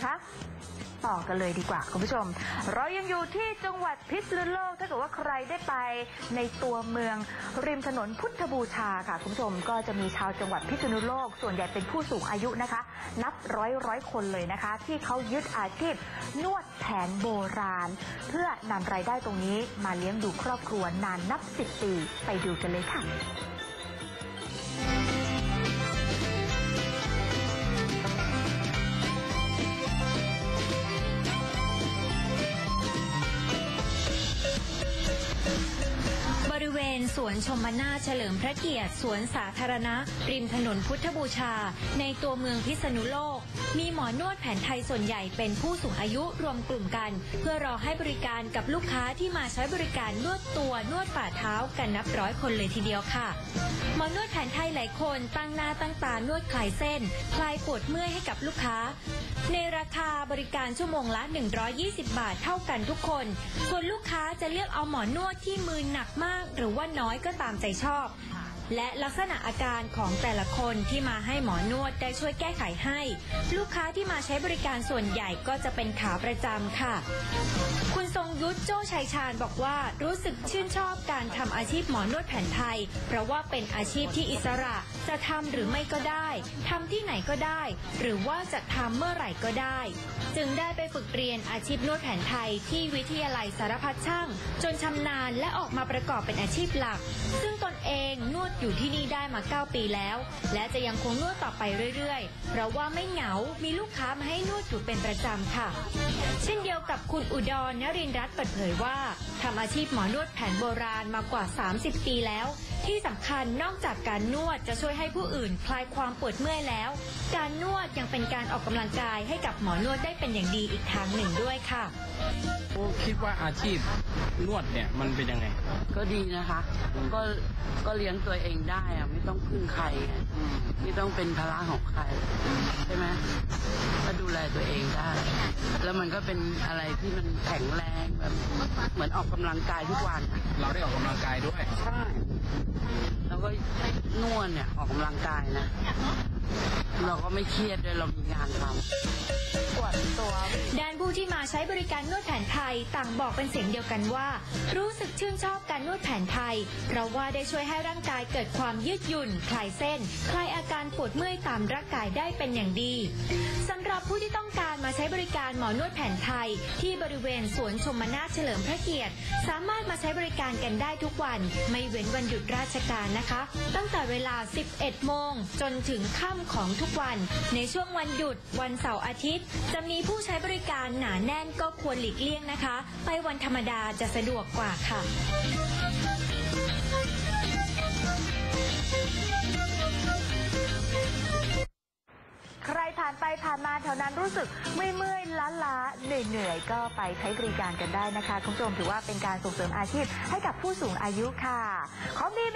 นะคะ ต่อกันเลยดีกว่าคุณผู้ชม เรายังอยู่ที่จังหวัดพิษณุโลกถ้าเกิดว่าใครได้ไปในตัวเมืองริมถนนพุทธบูชาค่ะคุณผู้ชมก็จะมีชาวจังหวัดพิษณุโลก ส่วนใหญ่เป็นผู้สูงอายุนะคะ นับร้อยร้อยคนเลยนะคะ ที่เขายึดอาชีพนวดแผนโบราณ เพื่อนำรายได้ตรงนี้มาเลี้ยงดูครอบครัวนานนับสิบปีไปดูกันเลยค่ะ สวนชมนาเฉลิมพระเกียรติสวนสาธารณะ ริมถนนพุทธบูชา ในตัวเมืองพิษณุโลก มีหมอนวดแผนไทยส่วนใหญ่เป็นผู้สูงอายุรวมกลุ่มกัน เพื่อรอให้บริการกับลูกค้าที่มาใช้บริการนวดตัวนวดฝ่าเท้ากันนับร้อยคนเลยทีเดียวค่ะหมอนวดแผนไทยหลายคนตั้งหน้าตั้งตานวดคลายเส้น คลายปวดเมื่อยให้กับลูกค้าในราคาบริการชั่วโมงละ 120 บาทเท่ากันทุกคน ส่วนลูกค้าจะเลือกเอาหมอนวดที่มือหนักมากหรือว่าน้อยก็ตามใจชอบ และลักษณะอาการของแต่ละคนที่มาให้หมอนวดได้ช่วยแก้ไขให้ ลูกค้าที่มาใช้บริการส่วนใหญ่ก็จะเป็นขาประจำค่ะ คุณทรงยุทธโจ้ชัยชาญบอกว่ารู้สึกชื่นชอบการทำอาชีพหมอนวดแผนไทย เพราะว่าเป็นอาชีพที่อิสระจะทำหรือไม่ก็ได้ทำที่ไหนก็ได้ หรือว่าจะทำเมื่อไหร่ก็ได้ จึงได้ไปฝึกเรียนอาชีพนวดแผนไทยที่วิทยาลัยสารพัดช่าง จนชำนาญและออกมาประกอบเป็นอาชีพหลัก ซึ่งตนเองนวดอยู่ที่นี่ได้มา 9 ปีแล้ว และจะยังคงนวดต่อไปเรื่อยๆ เพราะว่าไม่เหงา มีลูกค้ามาให้นวดอยู่เป็นประจำค่ะ เช่นเดียวกับคุณอุดรนรินทร์รัตน์เปิดเผยว่าทำอาชีพหมอนวดแผนโบราณมากว่า 30 ปีแล้ว ที่สำคัญนอกจากการนวดจะช่วยให้ผู้อื่นคลายความปวดเมื่อยแล้ว การนวดยังเป็นการออกกำลังกายให้กับหมอนวดได้เป็นอย่างดีอีกทางหนึ่งด้วยค่ะ คิดว่าอาชีพนวดเนี่ยมันเป็นยังไง ก็ดีนะคะ ก็ก็เลี้ยงตัวเองได้อะไม่ต้องพึ่งใครไงไม่ต้องเป็นภาระของใครใช่ไหมก็ดูแลตัวเองได้ แล้วมันก็เป็นอะไรที่มันแข็งแรงแบบเหมือนออกกำลังกายทุกวันอะเราได้ออกกำลังกายด้วยใช่แล้วก็นวดเนี่ยออกกำลังกายนะ เราก็ไม่เครียดด้วยเรามีงานทำ ปวดตัวด้านผู้ที่มาใช้บริการนวดแผนไทยต่างบอกเป็นเสียงเดียวกันว่า รู้สึกชื่นชอบการนวดแผนไทย เพราะว่าได้ช่วยให้ร่างกายเกิดความยืดหยุ่น คลายเส้น คลายอาการปวดเมื่อยตามร่างกายได้เป็นอย่างดีสำหรับผู้ที่ต้องการมาใช้บริการหมอนวดแผนไทย ที่บริเวณสวนชมนาเฉลิมพระเกียรติ สามารถมาใช้บริการกันได้ทุกวัน ไม่เว้นวันหยุดราชการนะคะ ตั้งแต่เวลา 11 โมง จนถึงค่ำของทุกวัน ในช่วงวันหยุด วันเสาร์อาทิตย์จะมีผู้ใช้บริการหนาแน่นก็ควรหลีกเลี่ยงนะคะ ไปวันธรรมดาจะสะดวกกว่าค่ะใครผ่านไปผ่านมาแถวนั้นรู้สึกเมื่อยๆล้าๆเหนื่อยๆ ก็ไปใช้บริการกันได้นะคะ คุณผู้ชมถือว่าเป็นการส่งเสริมอาชีพให้กับผู้สูงอายุค่ะของดี